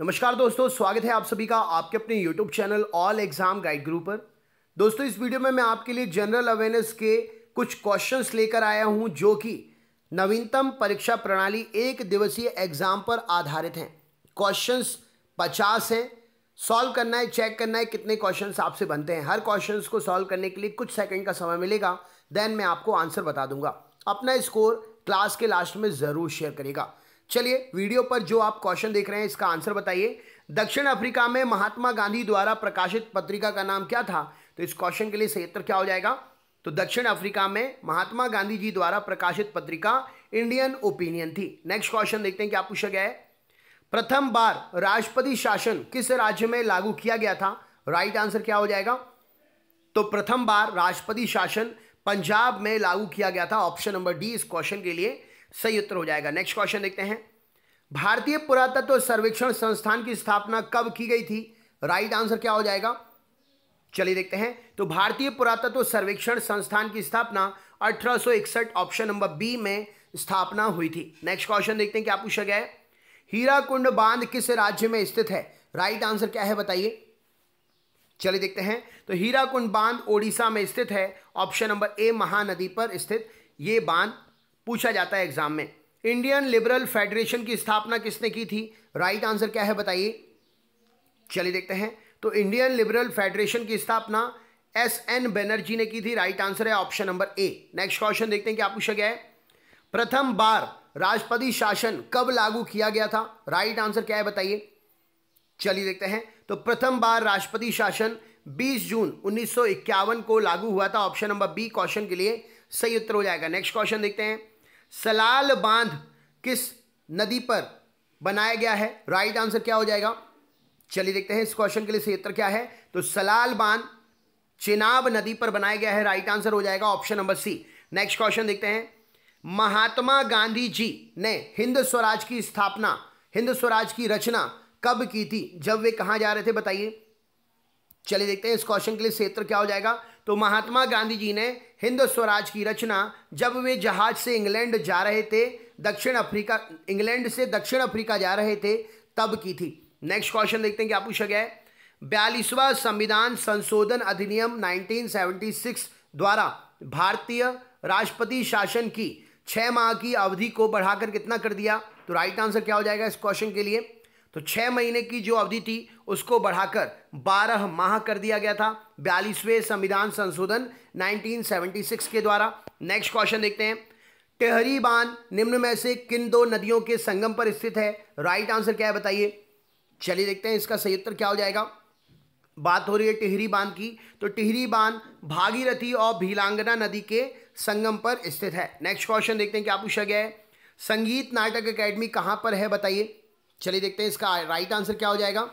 नमस्कार दोस्तों, स्वागत है आप सभी का आपके अपने YouTube channel all exam guide group पर। दोस्तों, इस वीडियो में मैं आपके लिए जनरल अवेयरनेस के कुछ क्वेश्चंस लेकर आया हूँ, जो कि नवीनतम परीक्षा प्रणाली एक दिवसीय एग्ज़ाम पर आधारित हैं। क्वेश्चंस पचास हैं। सॉल्व करना है चेक करना है, कितने क्वेश्चंस आपसे बनते हैं। हर क्वेश्चंस को सॉल्व करने के लिए कुछ सेकंड का समय मिलेगा। देन मैं आपको आंसर बता दूँगा। अपना स्कोर क्लास के लास्ट में ज़रूर शेयर करेगा चलिए, वीडियो पर जो आप क्वेश्चन देख रहे हैं, इसका आंसर बताइए। दक्षिण अफ्रीका में महात्मा गांधी द्वारा प्रकाशित पत्रिका का नाम क्या था? तो इस क्वेश्चन के लिए सही उत्तर क्या हो जाएगा? तो दक्षिण अफ्रीका में महात्मा गांधी जी द्वारा प्रकाशित पत्रिका इंडियन ओपिनियन थी। नेक्स्ट क्वेश्चन देखते हैं, क्या पूछा गया है? प्रथम बार राष्ट्रपति शासन किस राज्य में लागू किया गया था? राइट आंसर क्या हो जाएगा? तो प्रथम बार राष्ट्रपति शासन पंजाब में लागू किया गया था, ऑप्शन नंबर डी इस क्वेश्चन के लिए। सही उत्तर हो जाएगा। नेक्स्ट क्वेश्चन देखते हैं। भारतीय पुरातत्व सर्वेक्षण संस्थान की स्थापना कब की गई थी? राइट आंसर क्या हो जाएगा? चलिए देखते हैं। तो भारतीय पुरातत्व सर्वेक्षण संस्थान की स्थापना 1861 ऑप्शन नंबर बी में स्थापना हुई थी। नेक्स्ट क्वेश्चन देखते हैं क्या पूछा गया है। हीराकुंड बाँध किस राज्य में स्थित है? राइट आंसर क्या है बताइए। चलिए देखते हैं। तो हीराकुंड बाँध ओडिशा में स्थित है। ऑप्शन नंबर ए महानदी पर स्थित ये बाँध पूछा जाता है एग्ज़ाम में। इंडियन लिबरल फेडरेशन की स्थापना किसने की थी? राइट आंसर क्या है बताइए। चलिए देखते हैं। तो इंडियन लिबरल फेडरेशन की स्थापना एस एन बनर्जी ने की थी। राइट आंसर है option number A. Next question देखते हैं क्या पूछा गया है। प्रथम बार राष्ट्रपति शासन कब लागू किया गया था? राइट आंसर क्या है बताइए। चलिए देखते हैं। तो प्रथम बार राष्ट्रपति शासन 20 जून उन्नीस सौ इक्यावन को लागू हुआ था। ऑप्शन नंबर बी क्वेश्चन के लिए सही उत्तर हो जाएगा। नेक्स्ट क्वेश्चन देखते हैं। सलाल बाँध किस नदी पर बनाया गया है? राइट आंसर क्या हो जाएगा? चलिए देखते हैं इस क्वेश्चन के लिए सही उत्तर क्या है। तो सलाल बाँध चिनाब नदी पर बनाया गया है। राइट आंसर हो जाएगा option number C next question देखते हैं। महात्मा गांधी जी ने हिंद स्वराज की स्थापना, हिंद स्वराज की रचना कब की थी? जब वे कहाँ जा रहे थे बताइए। चलिए देखते हैं इस क्वेश्चन के लिए क्षेत्र क्या हो जाएगा। तो महात्मा गांधी जी ने हिंद स्वराज की रचना, जब वे जहाज़ से इंग्लैंड जा रहे थे, दक्षिण अफ्रीका, इंग्लैंड से दक्षिण अफ्रीका जा रहे थे, तब की थी। नेक्स्ट क्वेश्चन देखते हैं क्या पूछा गया है। बयालीसवा संविधान संशोधन अधिनियम 1976 द्वारा भारतीय राष्ट्रपति शासन की छह माह की अवधि को बढ़ाकर कितना कर दिया? तो राइट आंसर क्या हो जाएगा इस क्वेश्चन के लिए? तो छह महीने की जो अवधि थी, उसको बढ़ाकर बारह माह कर दिया गया था। बयालीसवें संविधान संशोधन 1976 के द्वारा। नेक्स्ट क्वेश्चन देखते हैं। टेहरी बाँध निम्न में से किन दो नदियों के संगम पर स्थित है? राइट आंसर क्या है बताइए। चलिए देखते हैं इसका सही उत्तर क्या हो जाएगा। बात हो रही है टिहरी बाँध की। तो टिहरी बाँध भागीरथी और भीलांगना नदी के संगम पर स्थित है। नेक्स्ट क्वेश्चन देखते हैं क्या पूछा गया है। संगीत नाटक अकेडमी कहाँ पर है बताइए। चलिए देखते हैं इसका राइट आंसर क्या हो जाएगा।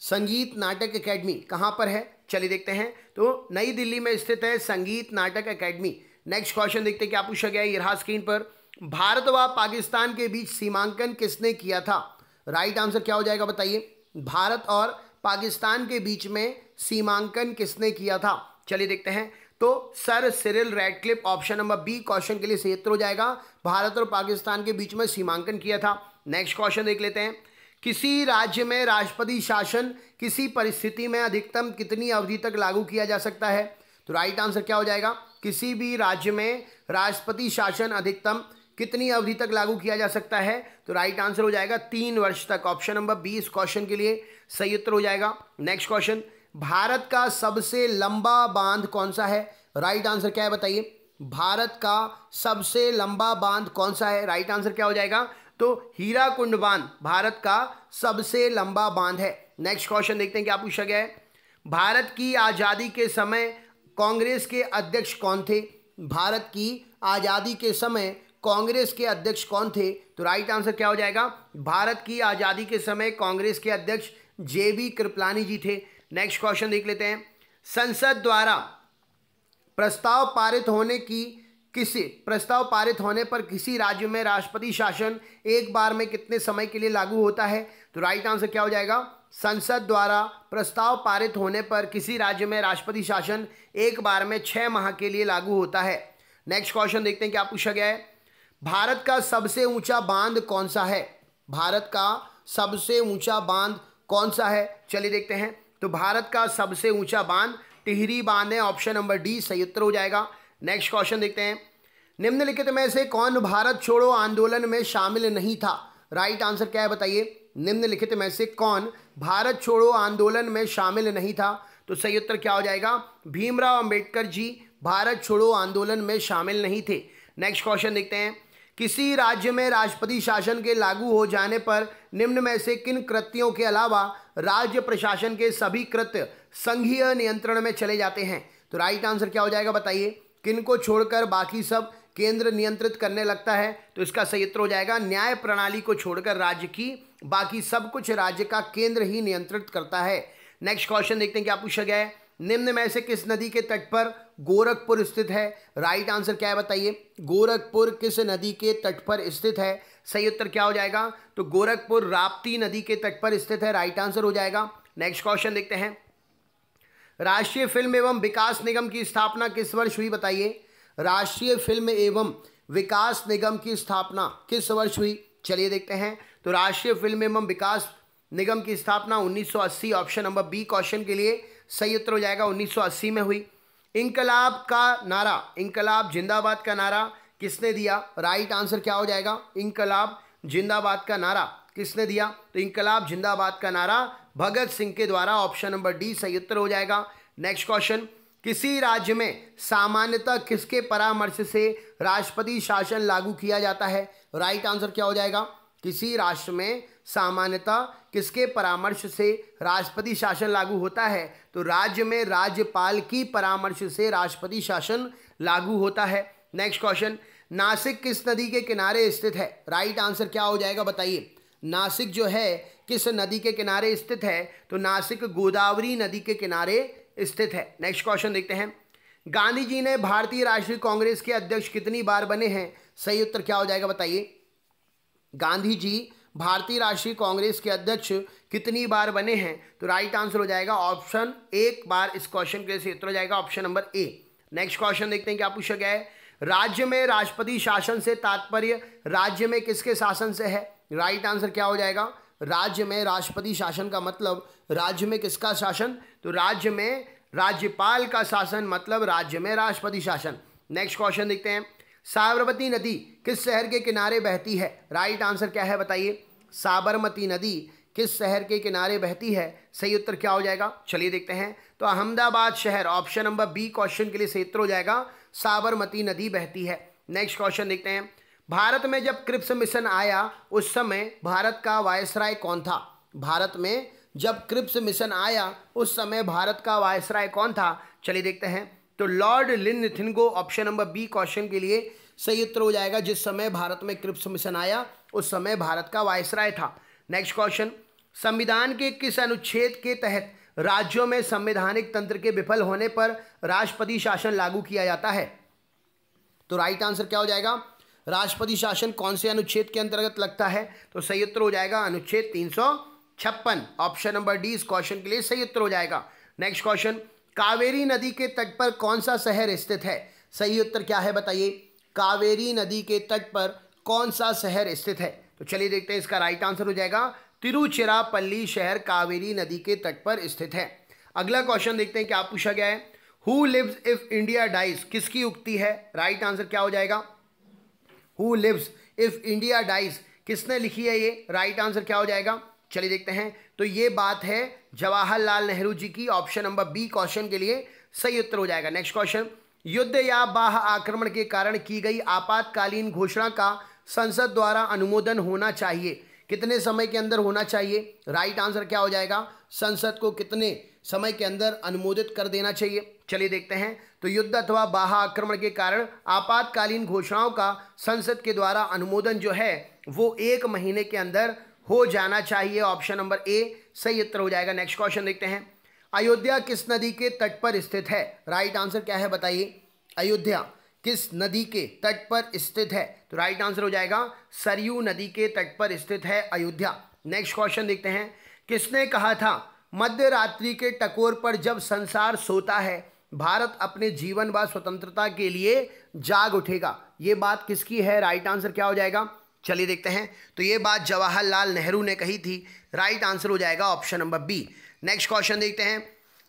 संगीत नाटक एकेडमी कहाँ पर है? चलिए देखते हैं। तो नई दिल्ली में स्थित है संगीत नाटक एकेडमी नेक्स्ट क्वेश्चन देखते हैं, क्या पूछा गया है रहा स्क्रीन पर। भारत व पाकिस्तान के बीच सीमांकन किसने किया था? राइट आंसर क्या हो जाएगा बताइए। भारत और पाकिस्तान के बीच में सीमांकन किसने किया था? चलिए देखते हैं। तो sir Cyril Radcliffe option number B question के लिए सही हो जाएगा। भारत और पाकिस्तान के बीच में सीमांकन किया था। नेक्स्ट क्वेश्चन देख लेते हैं। किसी राज्य में राष्ट्रपति शासन किसी परिस्थिति में अधिकतम कितनी अवधि तक लागू किया जा सकता है? तो राइट आंसर क्या हो जाएगा? किसी भी राज्य में राष्ट्रपति शासन अधिकतम कितनी अवधि तक लागू किया जा सकता है? तो राइट आंसर हो जाएगा तीन वर्ष तक। ऑप्शन नंबर बी इस क्वेश्चन के लिए सही उत्तर हो जाएगा। नेक्स्ट क्वेश्चन भारत का सबसे लंबा बाँध कौन सा है? राइट आंसर क्या है बताइए? भारत का सबसे लंबा बाँध कौन सा है? राइट आंसर क्या हो जाएगा? तो हीरा कुंड बाँध भारत का सबसे लंबा बाँध है। नेक्स्ट क्वेश्चन देखते हैं क्या पूछा गया है। भारत की आज़ादी के समय कांग्रेस के अध्यक्ष कौन थे? भारत की आज़ादी के समय कांग्रेस के अध्यक्ष कौन थे? तो राइट आंसर क्या हो जाएगा? भारत की आज़ादी के समय कांग्रेस के अध्यक्ष जे बी कृपलानी जी थे। नेक्स्ट क्वेश्चन देख लेते हैं। संसद द्वारा प्रस्ताव पारित होने की किसी, प्रस्ताव पारित होने पर किसी राज्य में राष्ट्रपति शासन एक बार में कितने समय के लिए लागू होता है? तो राइट आंसर क्या हो जाएगा? संसद द्वारा प्रस्ताव पारित होने पर किसी राज्य में राष्ट्रपति शासन एक बार में छः माह के लिए लागू होता है। नेक्स्ट क्वेश्चन देखते हैं क्या पूछा गया है। भारत का सबसे ऊँचा बाँध कौन सा है? भारत का सबसे ऊँचा बाँध कौन सा है? चलिए देखते हैं। तो भारत का सबसे ऊँचा बाँध टिहरी बाँध है ऑप्शन नंबर डी सही उत्तर हो जाएगा। नेक्स्ट क्वेश्चन देखते हैं। निम्नलिखित में से कौन भारत छोड़ो आंदोलन में शामिल नहीं था? राइट आंसर क्या है बताइए? निम्नलिखित में से कौन भारत छोड़ो आंदोलन में शामिल नहीं था? तो सही उत्तर क्या हो जाएगा? भीमराव अंबेडकर जी भारत छोड़ो आंदोलन में शामिल नहीं थे। नेक्स्ट क्वेश्चन देखते हैं। किसी राज्य में राष्ट्रपति शासन के लागू हो जाने पर निम्न में से किन कृत्यों के अलावा राज्य प्रशासन के सभी कृत्य संघीय नियंत्रण में चले जाते हैं? तो राइट आंसर क्या हो जाएगा बताइए। किन को छोड़कर बाकी सब केंद्र नियंत्रित करने लगता है? तो इसका सही उत्तर हो जाएगा, न्याय प्रणाली को छोड़कर राज्य की बाकी सब कुछ राज्य का केंद्र ही नियंत्रित करता है। नेक्स्ट क्वेश्चन देखते हैं, क्या पूछा गया है? निम्न में से किस नदी के तट पर गोरखपुर स्थित है? राइट आंसर क्या है बताइए? गोरखपुर किस नदी के तट पर स्थित है? सही उत्तर क्या हो जाएगा? तो गोरखपुर राप्ती नदी के तट पर स्थित है राइट आंसर हो जाएगा। नेक्स्ट क्वेश्चन देखते हैं। राष्ट्रीय फ़िल्म एवं विकास निगम की स्थापना किस वर्ष हुई बताइए? राष्ट्रीय फ़िल्म एवं विकास निगम की स्थापना किस वर्ष हुई? चलिए देखते हैं। तो राष्ट्रीय फ़िल्म एवं विकास निगम की स्थापना 1980 ऑप्शन नंबर बी क्वेश्चन के लिए सही उत्तर हो जाएगा 1980 में हुई। इनकलाब का नारा इनकलाब जिंदाबाद का नारा किसने दिया? राइट आंसर क्या हो जाएगा? इनकलाब जिंदाबाद का नारा। किसने दिया? तो इनकलाब जिंदाबाद का नारा भगत सिंह के द्वारा ऑप्शन नंबर डी सही उत्तर हो जाएगा। नेक्स्ट क्वेश्चन, किसी राज्य में सामान्यतः किसके परामर्श से राष्ट्रपति शासन लागू किया जाता है? राइट आंसर क्या हो जाएगा? किसी राष्ट्र में सामान्यतः किसके परामर्श से राष्ट्रपति शासन लागू होता है? तो राज्य में राज्यपाल की परामर्श से राष्ट्रपति शासन लागू होता है। नेक्स्ट क्वेश्चन, नासिक किस नदी के किनारे स्थित है? राइट आंसर क्या हो जाएगा बताइए। नासिक जो है, किस नदी के किनारे स्थित है? तो नासिक गोदावरी नदी के किनारे स्थित है। नेक्स्ट क्वेश्चन देखते हैं। गांधी जी ने भारतीय राष्ट्रीय कांग्रेस के अध्यक्ष कितनी बार बने हैं? सही उत्तर क्या हो जाएगा बताइए। गांधी जी भारतीय राष्ट्रीय कांग्रेस के अध्यक्ष कितनी बार बने हैं? तो राइट आंसर हो जाएगा ऑप्शन एक बार इस क्वेश्चन के लिए उत्तर हो जाएगा option number A next question देखते हैं क्या पूछा गया है। राज्य में राष्ट्रपति शासन से तात्पर्य, राज्य में किसके शासन से है? राइट आंसर क्या हो जाएगा? राज्य में राष्ट्रपति शासन का मतलब राज्य में किसका शासन? तो राज्य में राज्यपाल का शासन मतलब राज्य में राष्ट्रपति शासन। नेक्स्ट क्वेश्चन देखते हैं। साबरमती नदी किस शहर के किनारे बहती है? राइट आंसर क्या है बताइए? साबरमती नदी किस शहर के किनारे बहती है? सही उत्तर क्या हो जाएगा? चलिए देखते हैं। तो अहमदाबाद शहर ऑप्शन नंबर बी क्वेश्चन के लिए सही उत्तर हो जाएगा। साबरमती नदी बहती है। नेक्स्ट क्वेश्चन देखते हैं। भारत में जब क्रिप्स मिशन आया, उस समय भारत का वायसराय कौन था? भारत में जब क्रिप्स मिशन आया, उस समय भारत का वायसराय कौन था? चलिए देखते हैं। तो lord Linlithgow option number B question के लिए सही उत्तर हो जाएगा। जिस समय भारत में क्रिप्स मिशन आया, उस समय भारत का वायसराय था। नेक्स्ट क्वेश्चन संविधान के किस अनुच्छेद के तहत राज्यों में संवैधानिक तंत्र के विफल होने पर राष्ट्रपति शासन लागू किया जाता है? तो राइट आंसर क्या हो जाएगा? राष्ट्रपति शासन कौन से अनुच्छेद के अंतर्गत लगता है? तो सही उत्तर हो जाएगा अनुच्छेद तीन छप्पन। ऑप्शन नंबर डी इस क्वेश्चन के लिए सही उत्तर हो जाएगा। नेक्स्ट क्वेश्चन कावेरी नदी के तट पर कौन सा शहर स्थित है? सही उत्तर क्या है बताइए? कावेरी नदी के तट पर कौन सा शहर स्थित है? तो चलिए देखते हैं, इसका राइट आंसर हो जाएगा। तिरुचिरापल्ली शहर कावेरी नदी के तट पर स्थित है। अगला क्वेश्चन देखते हैं, क्या पूछा गया है? Who lives if India dies किसकी उक्ति है? राइट आंसर क्या हो जाएगा? Who lives if India dies किसने लिखी है ये? राइट right आंसर क्या हो जाएगा? चलिए देखते हैं। तो ये बात है जवाहरलाल नेहरू जी की ऑप्शन नंबर बी क्वेश्चन के लिए। सही उत्तर हो जाएगा। नेक्स्ट क्वेश्चन युद्ध या बाह आक्रमण के कारण की गई आपातकालीन घोषणा का संसद द्वारा अनुमोदन होना चाहिए। कितने समय के अंदर होना चाहिए? राइट right आंसर क्या हो जाएगा? संसद को कितने समय के अंदर अनुमोदित कर देना चाहिए? चलिए देखते हैं। तो युद्ध अथवा बाहा आक्रमण के कारण आपातकालीन घोषणाओं का संसद के द्वारा अनुमोदन जो है, वो एक महीने के अंदर हो जाना चाहिए। ऑप्शन नंबर ए, सही उत्तर हो जाएगा। नेक्स्ट क्वेश्चन देखते हैं। अयोध्या किस नदी के तट पर स्थित है? राइट आंसर क्या है बताइए? अयोध्या किस नदी के तट पर स्थित है? तो राइट आंसर हो जाएगा, सरयू नदी के तट पर स्थित है अयोध्या। नेक्स्ट क्वेश्चन देखते हैं। किसने कहा था मध्य रात्रि के टकोर पर जब संसार सोता है भारत अपने जीवन व स्वतंत्रता के लिए जाग उठेगा। ये बात किसकी है? राइट आंसर क्या हो जाएगा? चलिए देखते हैं। तो ये बात जवाहरलाल नेहरू ने कही थी। राइट आंसर हो जाएगा option number B next question देखते हैं।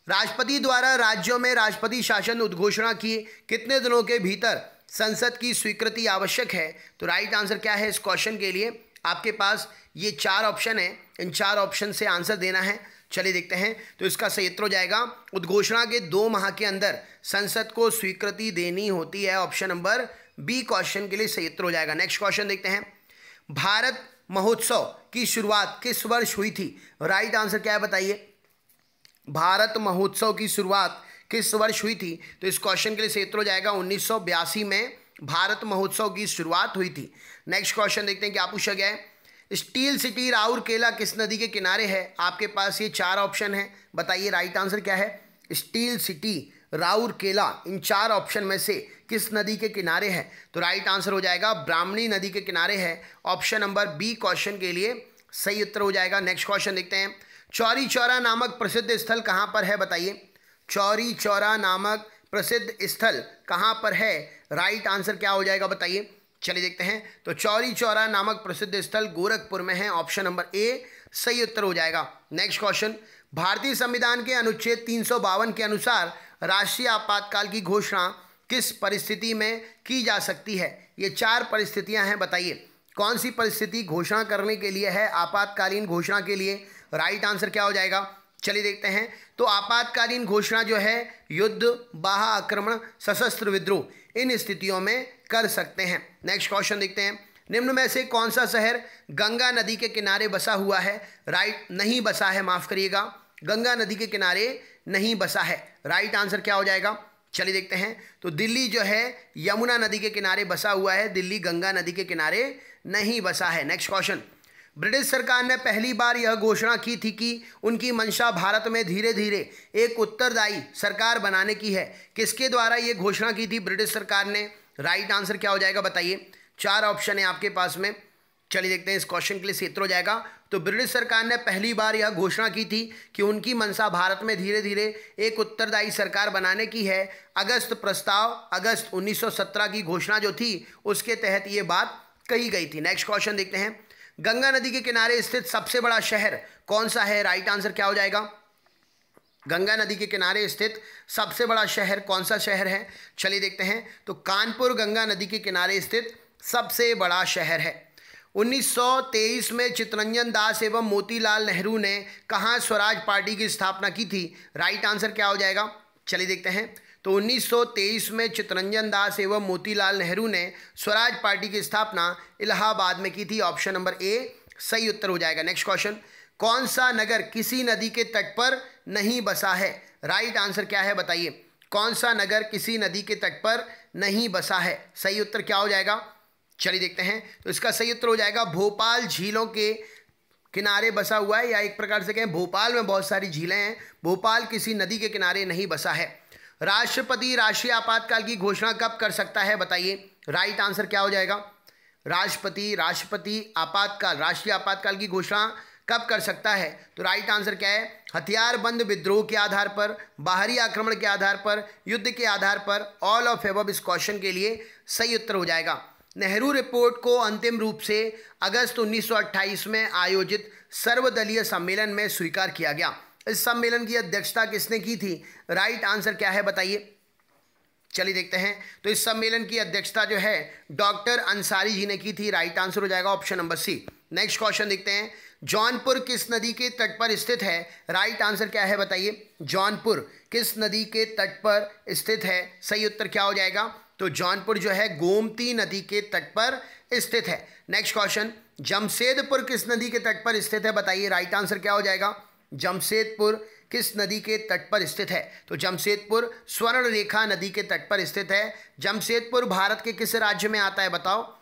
राष्ट्रपति द्वारा राज्यों में राष्ट्रपति शासन उद्घोषणा की कितने दिनों के भीतर संसद की स्वीकृति आवश्यक है? तो राइट आंसर क्या है इस क्वेश्चन के लिए? आपके पास ये चार ऑप्शन है। इन चार ऑप्शन से आंसर देना है। चलिए देखते हैं। तो इसका सही उत्तर हो जाएगा। उद्घोषणा के दो माह के अंदर संसद को स्वीकृति देनी होती है ऑप्शन नंबर बी क्वेश्चन के लिए सही उत्तर हो जाएगा। नेक्स्ट क्वेश्चन देखते हैं। भारत महोत्सव की शुरुआत किस वर्ष हुई थी? राइट आंसर क्या है बताइए? भारत महोत्सव की शुरुआत किस वर्ष हुई थी? तो इस क्वेश्चन के लिए क्षेत्र हो जाएगा। उन्नीस सौ बयासी में भारत महोत्सव की शुरुआत हुई थी। नेक्स्ट क्वेश्चन देखते हैं, क्या पूछा गया है? स्टील सिटी राउर केला किस नदी के किनारे है? आपके पास ये चार ऑप्शन है। बताइए राइट आंसर क्या है? स्टील सिटी राउर केला, इन चार ऑप्शन में से किस नदी के किनारे है? तो राइट आंसर हो जाएगा, ब्राह्मणी नदी के किनारे है। ऑप्शन नंबर बी क्वेश्चन के लिए सही उत्तर हो जाएगा। नेक्स्ट क्वेश्चन देखते हैं। चौरी चौरा नामक प्रसिद्ध स्थल कहाँ पर है? बताइए। चौरी चौरा नामक प्रसिद्ध स्थल कहाँ पर है? राइट आंसर क्या हो जाएगा बताइए। चलिए देखते हैं। तो चौरी चौरा नामक प्रसिद्ध स्थल गोरखपुर में है ऑप्शन नंबर ए सही उत्तर हो जाएगा। नेक्स्ट क्वेश्चन भारतीय संविधान के अनुच्छेद तीन के अनुसार राष्ट्रीय आपातकाल की घोषणा किस परिस्थिति में की जा सकती है? ये चार परिस्थितियाँ हैं, बताइए। कौन सी परिस्थिति घोषणा करने के लिए है आपातकालीन घोषणा के लिए? राइट आंसर क्या हो जाएगा? चलिए देखते हैं। तो आपातकालीन घोषणा जो है, युद्ध बाह आक्रमण, सशस्त्र विद्रोह। इन स्थितियों में कर सकते हैं। नेक्स्ट क्वेश्चन देखते हैं। निम्न में से कौन सा शहर गंगा नदी के किनारे बसा हुआ है? राइट नहीं बसा है, माफ़ करिएगा। गंगा नदी के किनारे नहीं बसा है। राइट आंसर क्या हो जाएगा? चलिए देखते हैं। तो दिल्ली जो है, यमुना नदी के किनारे बसा हुआ है। दिल्ली गंगा नदी के किनारे नहीं बसा है। नेक्स्ट क्वेश्चन ब्रिटिश सरकार ने पहली बार यह घोषणा की थी कि उनकी मंशा भारत में धीरे धीरे एक उत्तरदायी सरकार बनाने की है। किसके द्वारा ये घोषणा की थी ब्रिटिश सरकार ने? राइट आंसर क्या हो जाएगा बताइए। चार ऑप्शन है आपके पास में। चलिए देखते हैं, इस क्वेश्चन के लिए क्षेत्र हो जाएगा। तो ब्रिटिश सरकार ने पहली बार यह घोषणा की थी कि उनकी मंशा भारत में धीरे धीरे एक उत्तरदायी सरकार बनाने की है। अगस्त प्रस्ताव, अगस्त 1917 की घोषणा जो थी, उसके तहत ये बात कही गई थी। नेक्स्ट क्वेश्चन देखते हैं। गंगा नदी के किनारे स्थित सबसे बड़ा शहर कौन सा है? राइट आंसर क्या हो जाएगा? गंगा नदी के किनारे स्थित सबसे बड़ा शहर कौन सा शहर है? चलिए देखते हैं। तो कानपुर गंगा नदी के किनारे स्थित सबसे बड़ा शहर है। 1923 में चितरंजन दास एवं मोतीलाल नेहरू ने कहाँ, स्वराज पार्टी की स्थापना की थी। राइट आंसर क्या हो जाएगा? चलिए देखते हैं। तो 1923 में चितरंजन दास एवं मोतीलाल नेहरू ने स्वराज पार्टी की स्थापना इलाहाबाद में की थी। ऑप्शन नंबर ए, सही उत्तर हो जाएगा। नेक्स्ट क्वेश्चन कौन सा नगर किसी नदी के तट पर नहीं बसा है? राइट आंसर क्या है बताइए। कौन सा नगर किसी नदी के तट पर नहीं बसा है? सही उत्तर क्या हो जाएगा? चलिए देखते हैं। तो इसका सही उत्तर हो जाएगा, भोपाल झीलों के किनारे बसा हुआ है या एक प्रकार से कहें, भोपाल में बहुत सारी झीलें हैं। भोपाल किसी नदी के किनारे नहीं बसा है। राष्ट्रपति राष्ट्रीय आपातकाल की घोषणा कब कर सकता है बताइए। राइट आंसर क्या हो जाएगा? राष्ट्रपति राष्ट्रपति आपातकाल, राष्ट्रीय आपातकाल की घोषणा कब कर सकता है? तो राइट आंसर क्या है? हथियार बंद विद्रोह के आधार पर, बाहरी आक्रमण के आधार पर, युद्ध के आधार पर ऑल ऑफ़ एवब इस क्वेश्चन के लिए सही उत्तर हो जाएगा। नेहरू रिपोर्ट को अंतिम रूप से अगस्त 1928 में आयोजित सर्वदलीय सम्मेलन में स्वीकार किया गया। इस सम्मेलन की अध्यक्षता किसने की थी? राइट आंसर क्या है बताइए। चलिए देखते हैं। तो इस सम्मेलन की अध्यक्षता जो है, डॉक्टर अंसारी जी ने की थी। राइट आंसर हो जाएगा option number C next question देखते हैं। जौनपुर किस नदी के तट पर स्थित है? राइट आंसर क्या है बताइए। जौनपुर किस नदी के तट पर स्थित है? सही उत्तर क्या हो जाएगा? तो जौनपुर जो है, गोमती नदी के तट पर स्थित है। नेक्स्ट क्वेश्चन जमशेदपुर किस नदी के तट पर स्थित है बताइए। राइट आंसर क्या हो जाएगा? जमशेदपुर किस नदी के तट पर स्थित है? तो जमशेदपुर स्वर्ण रेखा नदी के तट पर स्थित है। जमशेदपुर भारत के किस राज्य में आता है बताओ?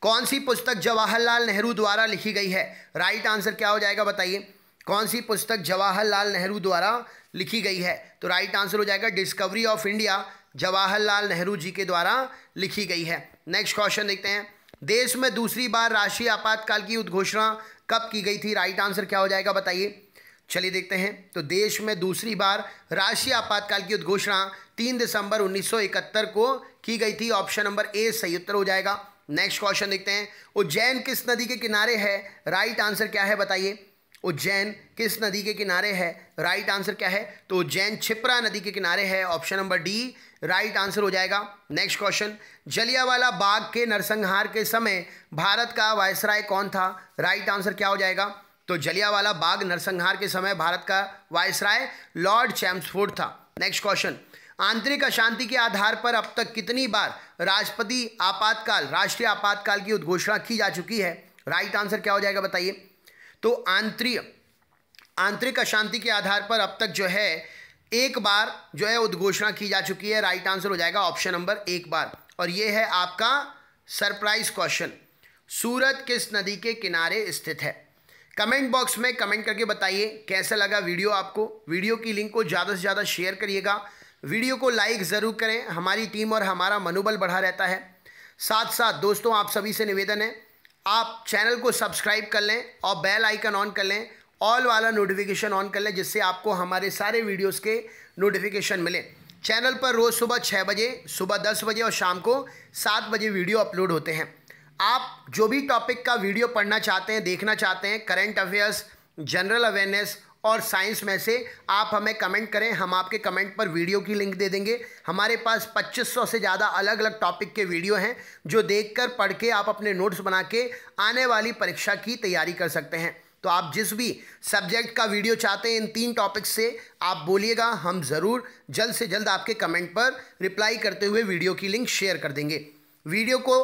कौन सी पुस्तक जवाहरलाल नेहरू द्वारा लिखी गई है? राइट आंसर क्या हो जाएगा बताइए। कौन सी पुस्तक जवाहरलाल नेहरू द्वारा लिखी गई है? तो राइट आंसर हो जाएगा discovery of India Jawaharlal Nehru ji के द्वारा लिखी गई है। नेक्स्ट क्वेश्चन देखते हैं। देश में दूसरी बार राष्ट्रीय आपातकाल की उद्घोषणा कब की गई थी? राइट आंसर क्या हो जाएगा बताइए। चलिए देखते हैं। तो देश में दूसरी बार राष्ट्रीय आपातकाल की उद्घोषणा तीन दिसंबर 1971 को की गई थी। ऑप्शन नंबर ए, सही उत्तर हो जाएगा। नेक्स्ट क्वेश्चन देखते हैं। उज्जैन किस नदी के किनारे है? राइट आंसर क्या है बताइए। उज्जैन किस नदी के किनारे है? राइट आंसर क्या है? तो उज्जैन छिप्रा नदी के किनारे है। Option number D, right answer हो जाएगा। Next question. जलियावाला बाग के नरसंहार के समय भारत का वायसराय कौन था? राइट आंसर क्या हो जाएगा। तो जलियावाला बाग नरसंहार के समय भारत का वायसराय लॉर्ड चैम्सफोर्ड था। नेक्स्ट क्वेश्चन आंतरिक अशांति के आधार पर अब तक कितनी बार राष्ट्रपति आपातकाल, राष्ट्रीय आपातकाल की उद्घोषणा की जा चुकी है? राइट आंसर क्या हो जाएगा बताइए। तो आंतरिक आंतरिक अशांति के आधार पर अब तक जो है, एक बार जो है उद्घोषणा की जा चुकी है। राइट आंसर हो जाएगा ऑप्शन नंबर एक बार। और ये है आपका सरप्राइज़ क्वेश्चन सूरत किस नदी के किनारे स्थित है? कमेंट बॉक्स में कमेंट करके बताइए कैसा लगा वीडियो आपको। वीडियो की लिंक को ज़्यादा से ज़्यादा शेयर करिएगा। वीडियो को लाइक ज़रूर करें। हमारी टीम और हमारा मनोबल बढ़ा रहता है। साथ साथ दोस्तों, आप सभी से निवेदन है, आप चैनल को सब्सक्राइब कर लें और बेल आइकन ऑन कर लें। ऑल वाला नोटिफिकेशन ऑन कर लें, जिससे आपको हमारे सारे वीडियोस के नोटिफिकेशन मिले। चैनल पर रोज़ सुबह छः बजे, सुबह दस बजे और शाम को सात बजे वीडियो अपलोड होते हैं। आप जो भी टॉपिक का वीडियो पढ़ना चाहते हैं, देखना चाहते हैं करेंट अफेयर्स जनरल अवेयरनेस और साइंस में से, आप हमें कमेंट करें। हम आपके कमेंट पर वीडियो की लिंक दे देंगे। हमारे पास 2500 से ज़्यादा अलग अलग टॉपिक के वीडियो हैं, जो देखकर पढ़ के आप अपने नोट्स बना के आने वाली परीक्षा की तैयारी कर सकते हैं। तो आप जिस भी सब्जेक्ट का वीडियो चाहते हैं, इन तीन टॉपिक्स से, आप बोलिएगा, हम ज़रूर जल्द से जल्द आपके कमेंट पर रिप्लाई करते हुए वीडियो की लिंक शेयर कर देंगे। वीडियो को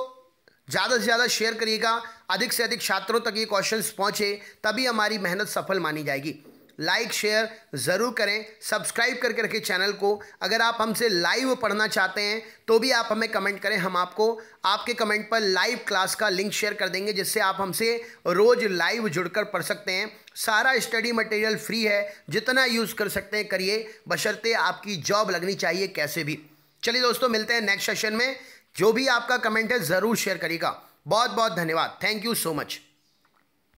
ज़्यादा से ज़्यादा शेयर करिएगा। अधिक से अधिक छात्रों तक ये क्वेश्चंस पहुँचे, तभी हमारी मेहनत सफल मानी जाएगी। लाइक शेयर ज़रूर करें सब्सक्राइब करके रखें चैनल को। अगर आप हमसे लाइव पढ़ना चाहते हैं तो भी आप हमें कमेंट करें, हम आपको आपके कमेंट पर लाइव क्लास का लिंक शेयर कर देंगे, जिससे आप हमसे रोज़ लाइव जुड़कर पढ़ सकते हैं। सारा स्टडी मटेरियल फ्री है, जितना यूज़ कर सकते हैं, करिए। बशर्ते आपकी जॉब लगनी चाहिए, कैसे भी। चलिए दोस्तों, मिलते हैं नेक्स्ट सेशन में। जो भी आपका कमेंट है, ज़रूर शेयर करिएगा। बहुत बहुत धन्यवाद। Thank you so much